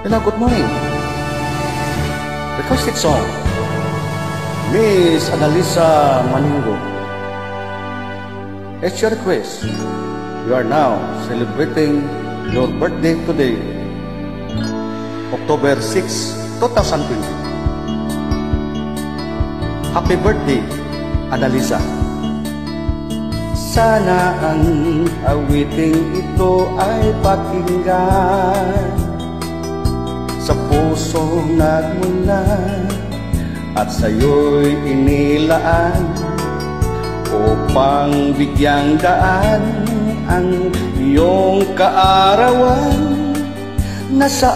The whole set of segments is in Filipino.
Hello, good morning. Requested song. Miss Annalisa Maningo. It's your request. You are now celebrating your birthday today, October 6, 2020. Happy birthday, Annalisa. Sana ang awiting ito ay pakinggan sa pusong nagmula at sa'yo'y inilaan upang bigyang daan ang iyong kaarawan na sa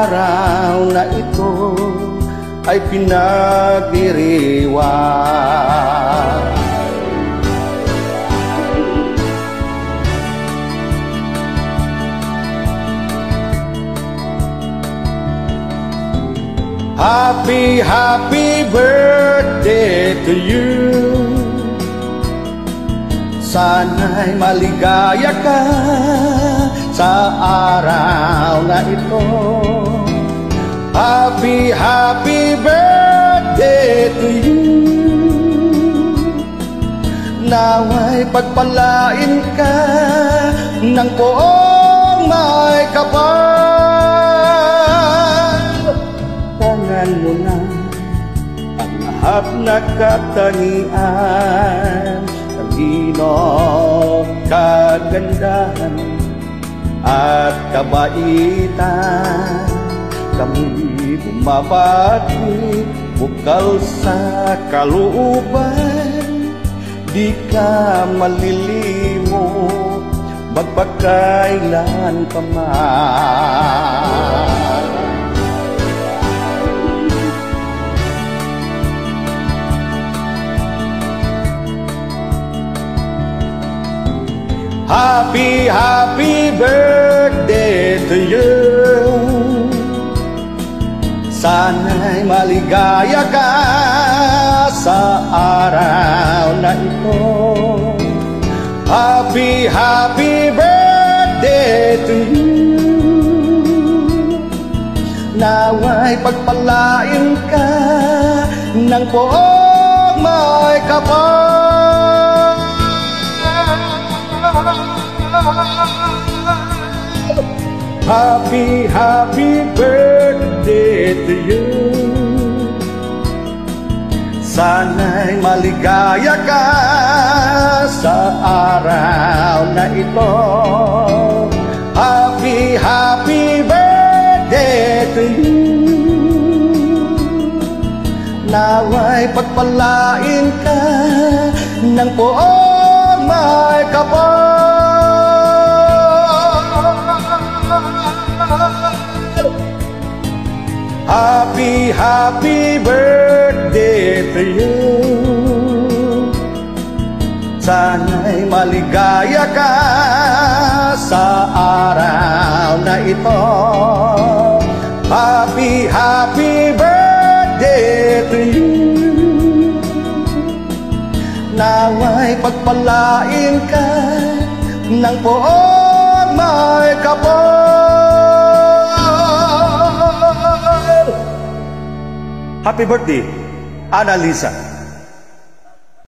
araw na ito ay pinagdiriwan. Happy, happy birthday to you. Sana'y maligaya ka sa araw na ito. Happy, happy birthday to you. Naway pagpalain ka ng poong may kapal ang lahat na katanian Talino, kagandahan at kabaitan. Kami bumabati bukal sa kalooban. Di ka malilimo magpakailan pa man Happy, happy birthday to you. Sana'y maligaya ka sa araw na ito. Happy, happy birthday to you. Naway pagpalain ka ng poong may kapal Happy, happy birthday to you. Sana'y maligaya ka sa araw na ito. Happy, happy birthday to you. Naway pagpalain ka ng poong may kapal Happy, happy birthday to you. Sana'y maligaya ka sa araw na ito. Happy, happy birthday to you. Naway pagpalain ka ng poong may kapal Happy birthday, Annalisa.